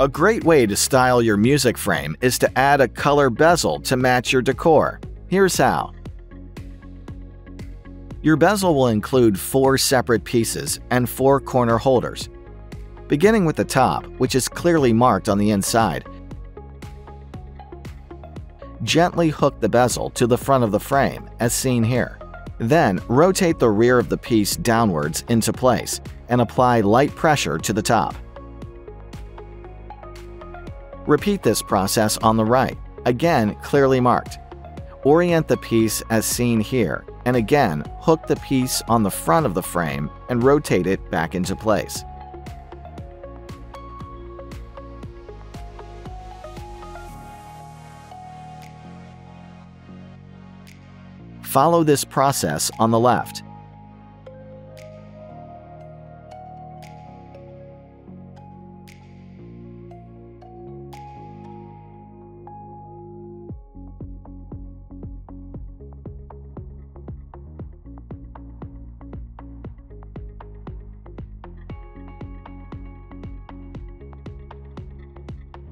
A great way to style your music frame is to add a color bezel to match your decor. Here's how. Your bezel will include four separate pieces and four corner holders. Beginning with the top, which is clearly marked on the inside, gently hook the bezel to the front of the frame, as seen here. Then, rotate the rear of the piece downwards into place and apply light pressure to the top. Repeat this process on the right, again clearly marked. Orient the piece as seen here, and again hook the piece on the front of the frame and rotate it back into place. Follow this process on the left.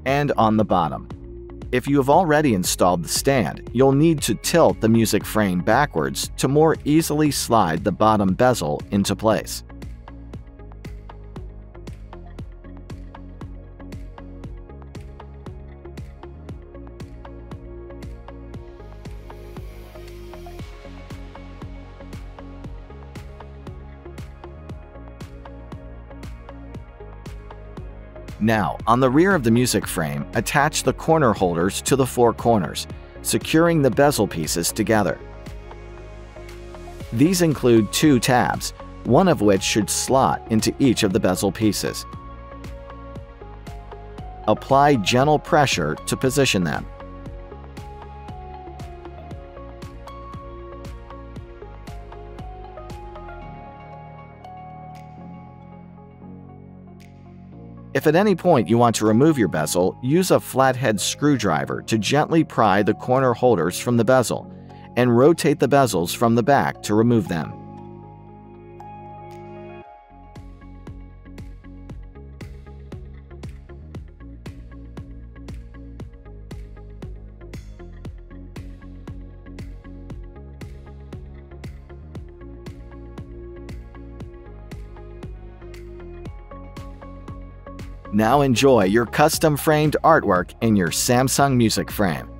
And on the bottom. If you have already installed the stand, you'll need to tilt the music frame backwards to more easily slide the bottom bezel into place. Now, on the rear of the music frame, attach the corner holders to the four corners, securing the bezel pieces together. These include two tabs, one of which should slot into each of the bezel pieces. Apply gentle pressure to position them. If at any point you want to remove your bezel, use a flathead screwdriver to gently pry the corner holders from the bezel, and rotate the bezels from the back to remove them. Now enjoy your custom framed artwork in your Samsung Music Frame.